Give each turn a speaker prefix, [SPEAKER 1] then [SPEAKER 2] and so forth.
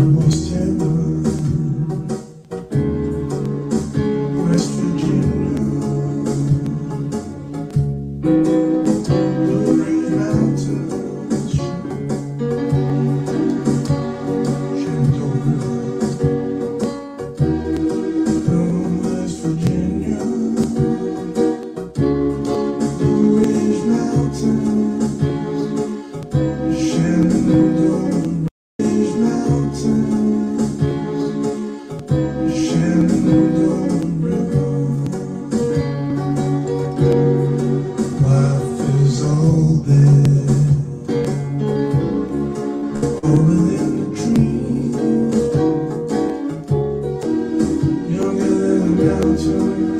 [SPEAKER 1] most Younger than a mountain